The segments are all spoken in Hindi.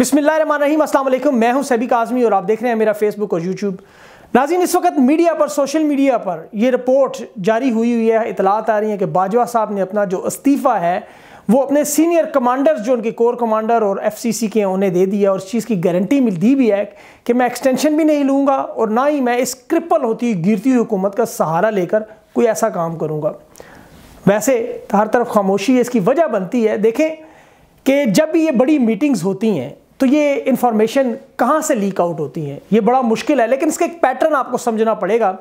अस्सलाम वालेकुम मैं हूँ सभी काजमी और आप देख रहे हैं मेरा फेसबुक और यूट्यूब नाजीन इस वक्त मीडिया पर, सोशल मीडिया पर यह रिपोर्ट जारी हुई हुई है, इतलात आ रही हैं कि बाजवा साहब ने अपना जो इस्तीफ़ा है, वो अपने सीनियर कमांडर्स, जो उनके कोर कमांडर और एफसीसी के हैं, उन्हें दे दिया और इस चीज़ की गारंटी मिल दी भी है कि मैं एक्सटेंशन भी नहीं लूँगा और ना ही मैं इस क्रिपल होती गिरती हुई हुकूमत का सहारा लेकर कोई ऐसा काम करूँगा। वैसे हर तरफ़ खामोशी है, इसकी वजह बनती है। देखें कि जब भी ये बड़ी मीटिंग्स होती हैं तो ये इन्फॉर्मेशन कहाँ से लीक आउट होती है? ये बड़ा मुश्किल है, लेकिन इसका एक पैटर्न आपको समझना पड़ेगा।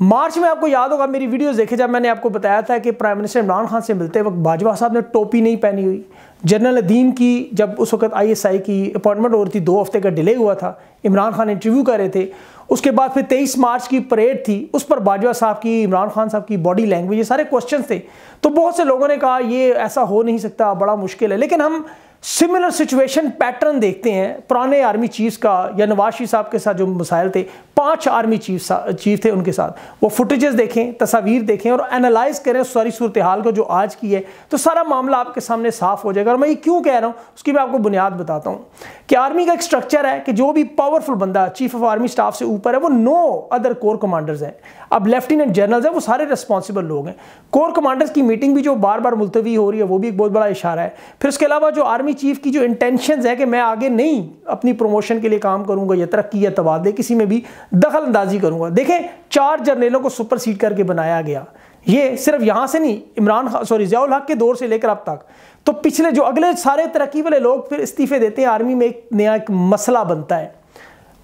मार्च में आपको याद होगा, मेरी वीडियोस देखे जब मैंने आपको बताया था कि प्राइम मिनिस्टर इमरान खान से मिलते वक्त बाजवा साहब ने टोपी नहीं पहनी हुई। जनरल अदीम की जब उस वक्त आईएसआई की अपॉइंटमेंट हो रही थी, दो हफ़्ते का डिले हुआ था, इमरान खान इंटरव्यू कर रहे थे। उसके बाद फिर तेईस मार्च की परेड थी, उस पर बाजवा साहब की, इमरान खान साहब की बॉडी लैंग्वेज ये सारे क्वेश्चन थे। तो बहुत से लोगों ने कहा, ये ऐसा हो नहीं सकता, बड़ा मुश्किल है। लेकिन हम सिमिलर सिचुएशन पैटर्न देखते हैं। पुराने आर्मी चीफ्स का या नवाज़ साहब के साथ जो मसाइल थे, पाँच आर्मी चीफ चीफ थे उनके साथ। वो फुटेजेस देखें, तस्वीर देखें और एनालाइज करें सारी सूरत हाल को जो आज की है। तो सारा मामला आपके सामने साफ़ हो जाएगा। और मैं ये क्यों कह रहा हूँ, उसकी मैं आपको बुनियाद बताता हूँ। कि आर्मी का एक स्ट्रक्चर है कि जो भी पावरफुल बंदा चीफ ऑफ़ आर्मी स्टाफ से ऊपर है, वो नो अदर कोर कमांडर्स हैं। अब लेफ्टिनेंट जनरल्स हैं, वो सारे रिस्पॉन्सिबल लोग हैं। कोर कमांडर्स की मीटिंग भी जो बार बार मुलतवी हो रही है, वो भी एक बहुत बड़ा इशारा है। फिर उसके अलावा जो आर्मी चीफ की जो इंटेंशन है कि मैं आगे नहीं अपनी प्रमोशन के लिए काम करूँगा या तरक्की या तबादले, किसी में भी दखल अंदाजी करूँगा। देखें, चार जर्नेलों को सुपर सीट करके बनाया गया। ये सिर्फ़ यहाँ से नहीं, इमरान सॉरी जयाल हक के दौर से लेकर अब तक। तो पिछले जो अगले सारे तरक्की वाले लोग फिर इस्तीफे देते हैं, आर्मी में एक नया एक मसला बनता है।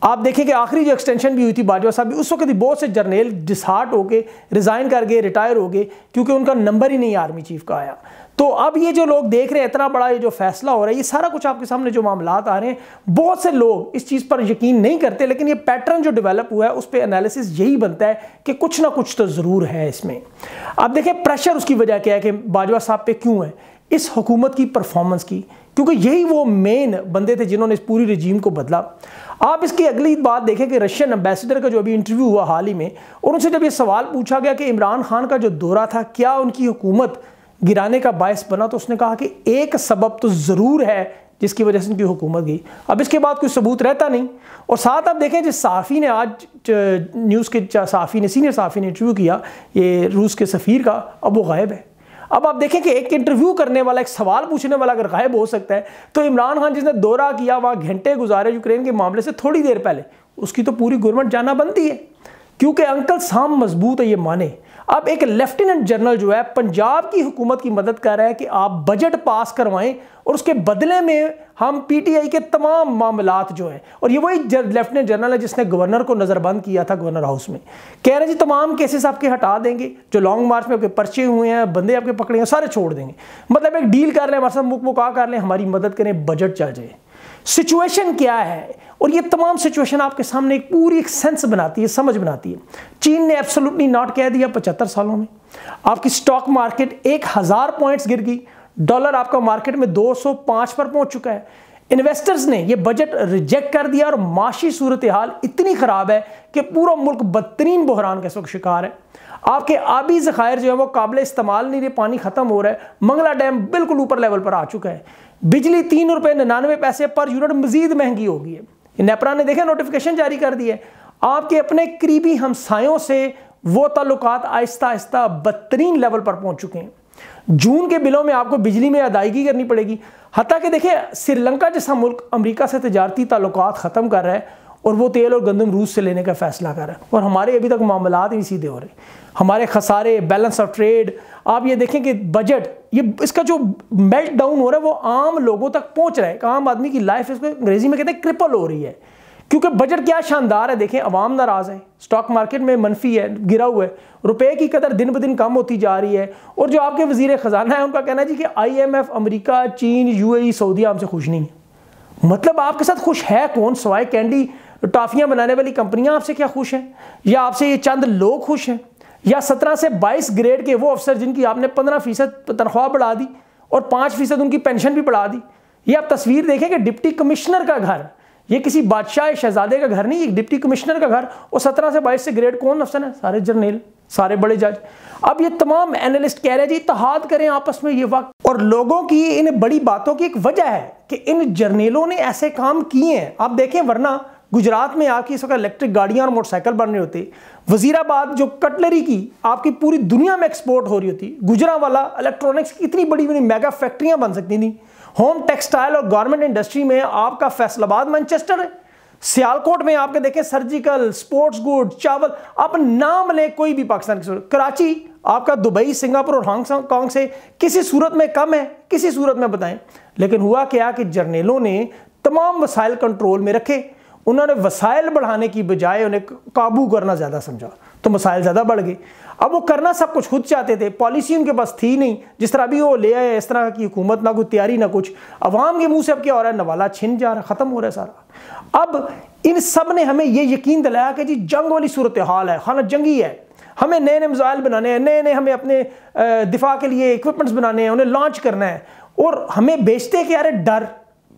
आप देखें कि आखिरी जो एक्सटेंशन भी हुई थी बाजवा साहब, उस वक्त बहुत से जर्नेल डिसहार्ट हो गए रिज़ाइन कर गए रिटायर हो गए, क्योंकि उनका नंबर ही नहीं आर्मी चीफ का आया। तो अब ये जो लोग देख रहे हैं, इतना बड़ा ये जो फैसला हो रहा है, ये सारा कुछ आपके सामने जो मामला आ रहे हैं, बहुत से लोग इस चीज़ पर यकीन नहीं करते, लेकिन ये पैटर्न जो डेवलप हुआ है, उस पर एनालिसिस यही बनता है कि कुछ ना कुछ तो ज़रूर है इसमें। अब देखें प्रेशर उसकी वजह क्या है कि बाजवा साहब पे क्यों है? इस हुकूमत की परफॉर्मेंस की। क्योंकि यही वो मेन बंदे थे जिन्होंने इस पूरी रजीम को बदला। आप इसकी अगली बात देखें कि रशियन एम्बेसडर का जो अभी इंटरव्यू हुआ हाल ही में, और उनसे जब ये सवाल पूछा गया कि इमरान खान का जो दौरा था, क्या उनकी हुकूमत गिराने का बायस बना तो उसने कहा कि एक सबब तो ज़रूर है जिसकी वजह से उनकी हुकूमत गई। अब इसके बाद कोई सबूत रहता नहीं। और साथ आप देखें, जिस साफ़ी ने आज न्यूज़ के साफ़ी ने सीनियर साफ़ी ने इंटरव्यू किया, ये रूस के सफ़ीर का, अब वो गायब है। अब आप देखें कि एक इंटरव्यू करने वाला, एक सवाल पूछने वाला अगर गायब हो सकता है तो इमरान खान जिसने दौरा किया, वहाँ घंटे गुजारे यूक्रेन के मामले से थोड़ी देर पहले, उसकी तो पूरी गवर्नमेंट जाना बनती है। क्योंकि अंकल साम मज़बूत है, ये माने। अब एक लेफ्टिनेंट जनरल जो है पंजाब की हुकूमत की मदद कर रहा है कि आप बजट पास करवाएँ और उसके बदले में हम पीटीआई के तमाम मामलात जो हैं, और ये वही लेफ्टिनेंट जनरल है जिसने गवर्नर को नज़रबंद किया था गवर्नर हाउस में। कह रहे जी, तमाम केसेस आपके हटा देंगे, जो लॉन्ग मार्च में आपके पर्चे हुए हैं, बंदे आपके पकड़े हैं, सारे छोड़ देंगे। मतलब एक डील कर लें, हमारे साथ मुख मुका कर लें, हमारी मदद करें बजट चल जाए। सिचुएशन क्या है? और ये तमाम सिचुएशन आपके सामने एक पूरी एक सेंस बनाती है, समझ बनाती है। चीन ने एब्सोल्युटली नॉट कह दिया पचहत्तर सालों में। आपकी स्टॉक मार्केट एक हज़ार पॉइंट्स गिर गई। डॉलर आपका मार्केट में 205 पर पहुँच चुका है। इन्वेस्टर्स ने यह बजट रिजेक्ट कर दिया और माशी सूरत हाल इतनी ख़राब है कि पूरा मुल्क बदतरीन बहरान का वक्त शिकार है। आपके आबी ज़खायर जो है वो काबिल इस्तेमाल नहीं रहे पानी ख़त्म हो रहा है। मंगला डैम बिल्कुल ऊपर लेवल पर आ चुका है। बिजली तीन रुपये निन्यानवे पैसे पर यूनिट मजीद महँगी हो गई है। नेपरा ने देखा नोटिफिकेशन जारी कर दी है। आपके अपने करीबी हमसायों से वो ताल्लुक आहिस्ता आहिस्ता बदतरीन लेवल पर पहुँच चुके हैं। जून के बिलों में आपको बिजली में अदायगी करनी पड़ेगी। हती कि देखिए, श्रीलंका जैसा मुल्क अमरीका से तजारती ताल्लुक ख़त्म कर रहा है और वो तेल और गंदम रूस से लेने का फैसला कर रहा है। और हमारे अभी तक मामला नहीं सीधे हो रहे। हमारे खसारे बैलेंस ऑफ़ ट्रेड आप ये देखें कि बजट ये इसका जो मेल्ट डाउन हो रहा है, वो आम लोगों तक पहुँच रहा है। आम आदमी की लाइफ इसको अंग्रेज़ी में कहते हैं क्रिपल हो रही है। क्योंकि बजट क्या शानदार है, देखें अवाम नाराज़ है स्टॉक मार्केट में मनफी है, गिरा हुआ है, रुपए की कदर दिन ब दिन कम होती जा रही है, और जो आपके वज़ीर ख़जाना है, उनका कहना है जी कि आईएमएफ अमेरिका, चीन यूएई सऊदी हमसे खुश नहीं है। मतलब आपके साथ खुश है कौन? सवाए कैंडी, टॉफियाँ बनाने वाली कंपनियाँ आपसे क्या खुश हैं? या आपसे ये चंद लोग खुश हैं? या सत्रह से बाईस ग्रेड के वो अफसर जिनकी आपने पंद्रह फ़ीसद तनख्वाह बढ़ा दी, और पाँच फ़ीसद उनकी पेंशन भी बढ़ा दी? ये आप तस्वीर देखें कि डिप्टी कमिश्नर का घर ये किसी बादशाह शहजादे का घर नहीं एक डिप्टी कमिश्नर का घर। और सत्रह से बाईस से ग्रेड कौन अफसर है? सारे जर्नेल, सारे बड़े जज। अब ये तमाम एनालिस्ट कह रहे हैं, जी इतहाद करें आपस में ये वक्त और लोगों की इन बड़ी बातों की एक वजह है कि इन जर्नेलों ने ऐसे काम किए हैं। आप देखें, वरना गुजरात में आपकी इस वक्त इलेक्ट्रिक गाड़ियाँ और मोटरसाइकिल बन रहे होते। वजीराबाद जो कटलरी की आपकी पूरी दुनिया में एक्सपोर्ट हो रही होती गुजरा वाला इलेक्ट्रॉनिक्स की इतनी बड़ी बड़ी मेगा फैक्ट्रियाँ बन सकती थी। होम टेक्सटाइल और गारमेंट इंडस्ट्री में आपका फैसलाबाद मैनचेस्टर है। सियालकोट में आपके देखें सर्जिकल स्पोर्ट्स गुड चावल, आप नाम लें कोई भी पाकिस्तान की कराची, आपका दुबई, सिंगापुर और हांगकॉन्ग से किसी सूरत में कम है, किसी सूरत में बताएँ। लेकिन हुआ क्या कि जर्नेलों ने तमाम वसाइल कंट्रोल में रखे। उन्होंने वसाइल बढ़ाने की बजाय उन्हें काबू करना ज़्यादा समझा। तो मसाइल ज़्यादा बढ़ गए अब वो करना सब कुछ खुद चाहते थे। पॉलिसी उनके पास थी नहीं। जिस तरह अभी वो ले आए, इस तरह की हुकूमत, ना कोई तैयारी, ना कुछ। अवाम के मुँह से अब क्या हो रहा है? नवाला छिन जा रहा, ख़त्म हो रहा है सारा। अब इन सबने हमें ये यकीन दिलाया कि जी, जंग वाली सूरत हाल है। खाना जंगी है। हमें नए नए मिज़ाइल बनाने हैं। नए नए हमें अपने दिफा के लिए इक्विपमेंट्स बनाने हैं। उन्हें लॉन्च करना है। और हमें बेचते क्या यार डर।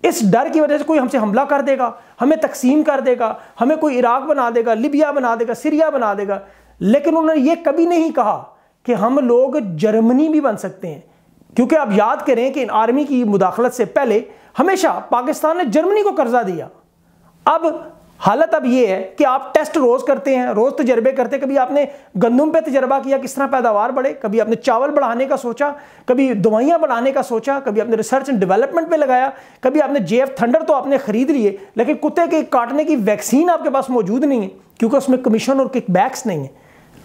इस डर की वजह से कोई हमसे हमला कर देगा, हमें तकसीम कर देगा, हमें कोई इराक बना देगा, लिबिया बना देगा, सीरिया बना देगा। लेकिन उन्होंने ये कभी नहीं कहा कि हम लोग जर्मनी भी बन सकते हैं। क्योंकि आप याद करें कि इन आर्मी की मुदाखलत से पहले हमेशा पाकिस्तान ने जर्मनी को कर्जा दिया। अब हालत अब ये है कि आप टेस्ट रोज करते हैं, रोज तजर्बे करते हैं। कभी आपने गंदम पे तजर्बा किया, किस तरह पैदावार बढ़े? कभी आपने चावल बढ़ाने का सोचा? कभी दवाइयाँ बढ़ाने का सोचा? कभी आपने रिसर्च एंड डेवलपमेंट पे लगाया? कभी आपने जेएफ थंडर तो आपने खरीद लिए, लेकिन कुत्ते के काटने की वैक्सीन आपके पास मौजूद नहीं है, क्योंकि उसमें कमीशन और किकबैक्स नहीं है।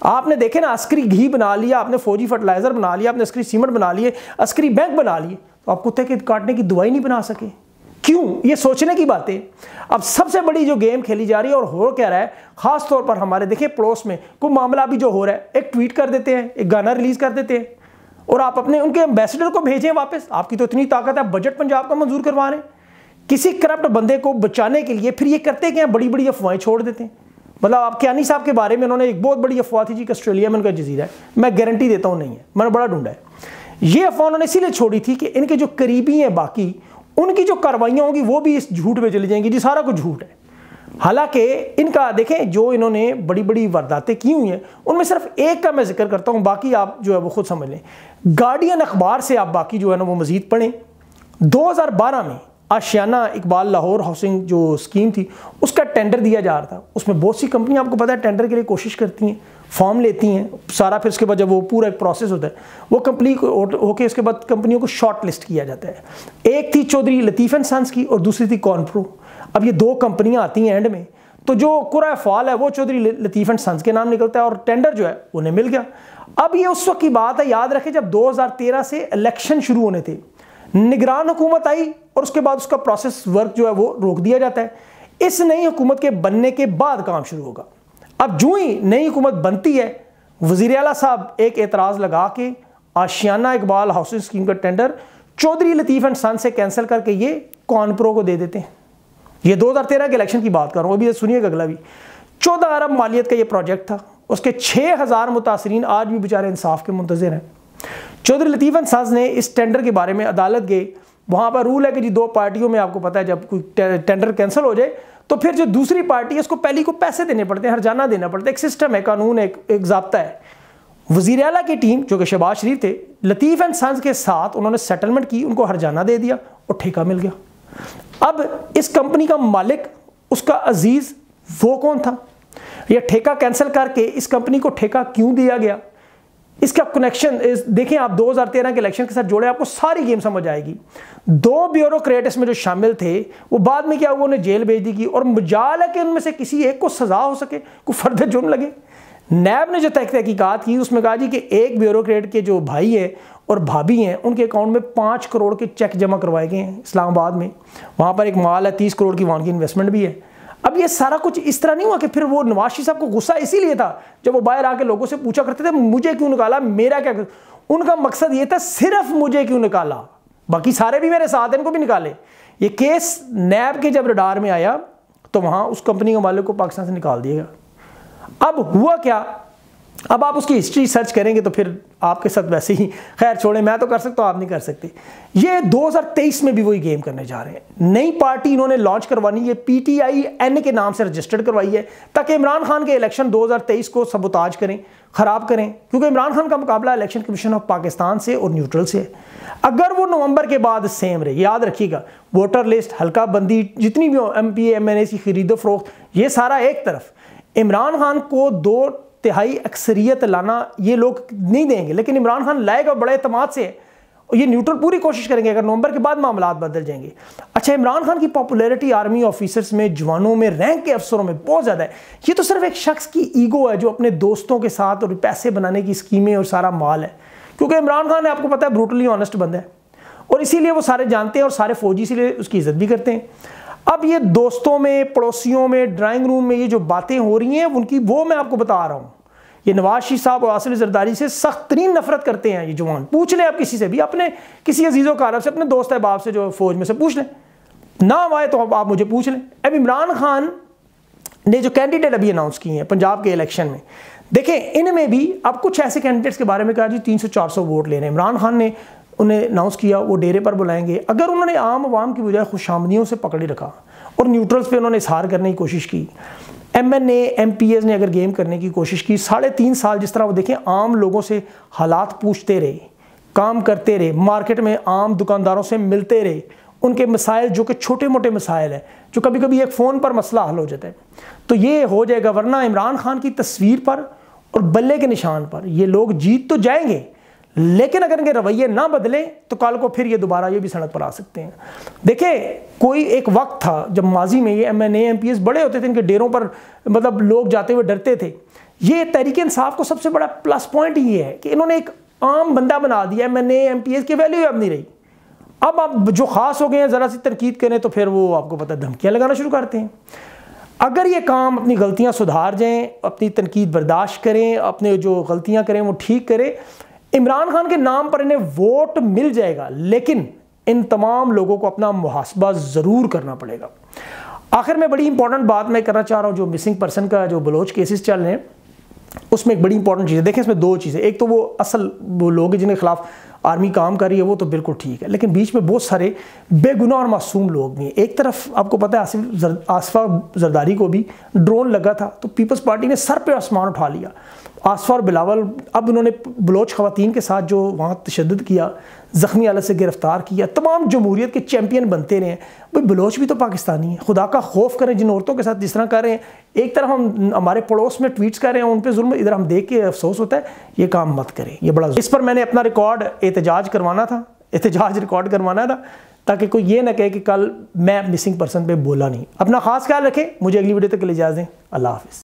आपने देखे ना अस्करी घी बना लिया, आपने फौजी फर्टिलाइज़र बना लिया, आपने अस्करी सीमेंट बना लिए अस्करी बैंक बना लिए तो आप कुत्ते के काटने की दवाई नहीं बना सके। क्यों? ये सोचने की बातें अब सबसे बड़ी जो गेम खेली जा रही है और हो क्या रहा है खास तौर पर हमारे, देखिए, पड़ोस में कोई मामला अभी जो हो रहा है, एक ट्वीट कर देते हैं, एक गाना रिलीज़ कर देते हैं और आप अपने, उनके एम्बेसडर को भेजें वापस। आपकी तो इतनी ताकत है बजट पंजाब का मंजूर करवा रहे हैं। किसी करप्ट बंदे को बचाने के लिए फिर ये करते क्या बड़ी बड़ी अफवाहें छोड़ देते हैं। मतलब आप क्यानी साहब के बारे में उन्होंने एक बहुत बड़ी अफवाह थी जी कि ऑस्ट्रेलिया में उनका जजीरा है। मैं गारंटी देता हूँ नहीं है। मैंने बड़ा ढूंढा है। ये अफवाह उन्होंने इसीलिए छोड़ी थी कि इनके जो करीबी हैं बाकी उनकी जो कार्रवाइयाँ होंगी, वो भी इस झूठ में चली जाएँगी। जी, सारा कुछ झूठ है। हालाँकि इनका देखें, जो इन्होंने बड़ी बड़ी वारदातें की हुई हैं, उनमें सिर्फ़ एक का मैं ज़िक्र करता हूँ, बाकी आप जो है वो खुद समझ लें। गार्डियन अखबार से आप बाकी जो है ना वो मज़ीद पढ़ें। 2012 में आशियाना इकबाल लाहौर हाउसिंग जो स्कीम थी, उसका टेंडर दिया जा रहा था। उसमें बहुत सी कंपनियाँ, आपको पता है, टेंडर के लिए कोशिश करती हैं। फॉर्म लेती हैं, सारा फिर उसके बाद जब वो पूरा एक प्रोसेस होता है, वो कंपनी होके उसके बाद कंपनियों को शॉर्ट लिस्ट किया जाता है। एक थी चौधरी लतीफ़ एंड सन्स की और दूसरी थी कॉनप्रो अब ये दो कंपनियाँ आती हैं एंड में तो जो कुरा फॉल है, वो चौधरी लतीफ़ एंड सन्स के नाम निकलता है और टेंडर जो है, उन्हें मिल गया। अब ये उस वक्त की बात है, याद रखें जब 2013 से इलेक्शन शुरू होने थे, निगरान हुकूमत आई और उसके बाद उसका प्रोसेस वर्क जो है, वो रोक दिया जाता है। इस नई हुकूमत के बनने के बाद काम शुरू होगा। अब जो ही नई हुकूमत बनती है, वज़ीर अला साहब एक एतराज़ लगा के आशियाना इकबाल हाउसिंग स्कीम का tender Chaudhry Latif and son से कैंसिल करके ये कॉनप्रो को दे देते हैं। ये 2013 के इलेक्शन की बात कर अभी सुनिएगा अगला भी। चौदह अरब मालियत का ये प्रोजेक्ट था, उसके छः हज़ार मुतासरीन आज भी बेचारे इंसाफ के मुंतजर हैं। चौधरी लतीफ़न साज ने इस टेंडर के बारे में अदालत गए, वहाँ पर रूल है कि जी दो पार्टियों में आपको पता है जब कोई टेंडर कैंसिल हो जाए तो फिर जो दूसरी पार्टी है, उसको पहली को पैसे देने पड़ते हैं, हरजाना देना पड़ता है। एक सिस्टम है, कानून, एक एक जबता है। वज़ीर अला की टीम जो कि शहबाज शरीफ थे, लतीफ़ एंड सन्स के साथ उन्होंने सेटलमेंट की, उनको हरजाना दे दिया और ठेका मिल गया। अब इस कंपनी का मालिक, उसका अज़ीज़, वो कौन था? यह ठेका कैंसिल करके इस कंपनी को ठेका क्यों दिया गया? इसका कनेक्शन इस देखें आप 2013 के इलेक्शन के साथ जोड़े, आपको सारी गेम समझ आएगी। दो ब्यूरोक्रेट इसमें जो शामिल थे, वो बाद में क्या हुआ, उन्हें जेल भेज दी गई और मजाल है कि उनमें से किसी एक को सजा हो सके को फर्द जुर्म लगे। नैब ने जो तहकीकत की उसमें कहा जी कि एक ब्यूरोक्रेट के जो भाई है और भाभी हैं, उनके अकाउंट में पाँच करोड़ के चेक जमा करवाए गए हैं इस्लामाबाद में। वहाँ पर एक माल है, तीस करोड़ की वहाँ की इन्वेस्टमेंट भी है। अब ये सारा कुछ इस तरह नहीं हुआ कि फिर वो नवाशी साहब को गुस्सा इसीलिए था, जब वो बाहर आके लोगों से पूछा करते थे, मुझे क्यों निकाला? मेरा क्या उनका मकसद ये था, सिर्फ़ मुझे क्यों निकाला? बाकी सारे भी मेरे साथ इनको भी निकाले। ये केस नैब के जब रडार में आया तो वहाँ उस कंपनी के मालिक को पाकिस्तान से निकाल दिया गया। अब हुआ क्या? अब आप उसकी हिस्ट्री सर्च करेंगे तो फिर आपके साथ वैसे ही, खैर छोड़े, मैं तो कर सकता हूँ, आप नहीं कर सकते। ये 2023 में भी वही गेम करने जा रहे हैं। नई पार्टी इन्होंने लॉन्च करवानी है पीटीआई एन के नाम से रजिस्टर्ड करवाई है, ताकि इमरान खान के इलेक्शन 2023 को सबोताज करें, ख़राब करें, क्योंकि इमरान खान का मुकाबला इलेक्शन कमीशन ऑफ़ पाकिस्तान से और न्यूट्रल से है। अगर वो नवंबर के बाद सेम रहे, याद रखिएगा वोटर लिस्ट हल्का बंदी, जितनी भी हो M P M N A C खरीदो, फरोख्त, ये सारा एक तरफ़। इमरान खान को दो तिहाई अक्सरियत लाना ये लोग नहीं देंगे। लेकिन इमरान खान लाएगा बड़े अतमाद से और ये न्यूट्रल पूरी कोशिश करेंगे, अगर नवंबर के बाद मामला बदल जाएँगे। अच्छा इमरान खान की पॉपुलैरिटी आर्मी ऑफिसर्स में, जवानों में, रैंक के अफसरों में बहुत ज़्यादा है। ये तो सिर्फ़ एक शख्स की ईगो है, जो अपने दोस्तों के साथ और पैसे बनाने की स्कीमें और सारा माल है। क्योंकि इमरान खान है आपको पता है ब्रूटली ऑनेस्ट बंद है। और इसीलिए वो सारे जानते हैं और सारे फौजी इसीलिए उसकी इज़्ज़त भी करते हैं। अब ये दोस्तों में, पड़ोसियों में ड्राइंग रूम में ये जो बातें हो रही हैं, उनकी वो मैं आपको बता रहा हूँ। ये नवाज़ शीह साहब और आसिफ जरदारी से सख्त तरीन नफरत करते हैं ये जवान। पूछ लें आप किसी से भी, अपने किसी अजीज़ों कारब से, अपने दोस्त अहबाब से जो फौज में से पूछ लें। ना आए तो आप मुझे पूछ लें। अब इमरान खान ने जो कैंडिडेट अभी अनाउंस किए हैं पंजाब के इलेक्शन में, देखें, इनमें भी अब कुछ ऐसे कैंडिडेट्स के बारे में कहा, जी तीन सौ चार सौ वोट ले रहे हैं। इमरान खान ने उन्हें अनाउंस किया, वो डेरे पर बुलाएँगे। अगर उन्होंने आम आवाम की बजाय खुशामदियों से पकड़े रखा और न्यूट्रल्स पे उन्होंने इशार करने की कोशिश की M N M P S ने अगर गेम करने की कोशिश की, साढ़े तीन साल जिस तरह वो देखें, आम लोगों से हालात पूछते रहे, काम करते रहे मार्केट में आम दुकानदारों से मिलते रहे, उनके मसाइल जो कि छोटे मोटे मसाइल हैं, जो कभी कभी एक फ़ोन पर मसला हल हो जाता है। तो ये हो जाएगा, वरना इमरान खान की तस्वीर पर और बल्ले के निशान पर ये लोग जीत तो जाएँगे लेकिन अगर इनके रवैये ना बदले तो कल को फिर ये दोबारा ये भी सड़क पर आ सकते हैं। देखिए, कोई एक वक्त था जब माजी में ये M N M P S बड़े होते थे, इनके डेरों पर मतलब लोग जाते हुए डरते थे। ये तहरीक इंसाफ को सबसे बड़ा प्लस पॉइंट ये है कि इन्होंने एक आम बंदा बना दिया, M N M P S की वैल्यू अब नहीं रही। अब आप जो खास हो गए हैं, ज़रा सी तरकीद करें तो फिर वो आपको पता धमकियाँ लगाना शुरू करते हैं। अगर ये काम अपनी गलतियाँ सुधार जाएँ, अपनी तनकीद बर्दाश्त करें, अपने जो गलतियाँ करें, वो ठीक करें इमरान खान के नाम पर इन्हें वोट मिल जाएगा लेकिन इन तमाम लोगों को अपना मुहासबा ज़रूर करना पड़ेगा। आखिर में बड़ी इंपॉर्टेंट बात मैं करना चाह रहा हूँ जो मिसिंग पर्सन का जो बलोच केसेस चल रहे हैं उसमें एक बड़ी इंपॉर्टेंट चीज़ है। देखें इसमें दो चीज़ें। एक तो वो असल वो लोग हैं जिनके खिलाफ आर्मी काम कर रही है वो तो बिल्कुल ठीक है लेकिन बीच में बहुत सारे बेगुना और मासूम लोग भी हैं। एक तरफ़ आपको पता है आसिफ जर, आसफा जरदारी को भी ड्रोन लगा था तो पीपल्स पार्टी ने सर पे आसमान उठा लिया। आसफा और बिलावल, अब उन्होंने बलोच खातन के साथ जो वहाँ तशद किया, ज़ख्मी हालत से गिरफ़्तार किया, तमाम जमहूरीत के चैम्पियन बनते रहे भाई, बलोच भी तो पाकिस्तानी है, खुदा का खौफ करें जिन औरतों के साथ जिस तरह कर रहे हैं। एक तरफ़ हम हमारे पड़ोस में ट्वीट्स कर रहे हैं, उन पर जुल्म, इधर हम देख के अफसोस होता है, ये काम मत करें, ये बड़ा इस पर मैंने अपना रिकॉर्ड एहतजाज करवाना था, एहतजाज रिकॉर्ड करवाना था, ताकि कोई ये ना कहे कि कल मैं मिसिंग पर्सन पे बोला नहीं। अपना खास ख्याल रखें, मुझे अगली वीडियो तक ले जा दें, अल्लाह हाफिज़।